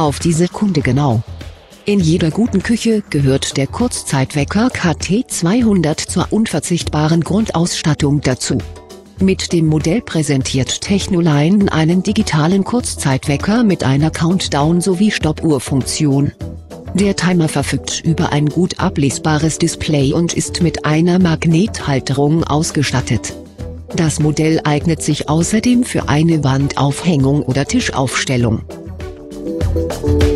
auf die Sekunde genau. In jeder guten Küche gehört der Kurzzeitwecker KT200 zur unverzichtbaren Grundausstattung dazu. Mit dem Modell präsentiert Technoline einen digitalen Kurzzeitwecker mit einer Countdown- sowie Stoppuhrfunktion. Der Timer verfügt über ein gut ablesbares Display und ist mit einer Magnethalterung ausgestattet. Das Modell eignet sich außerdem für eine Wandaufhängung oder Tischaufstellung. Bye.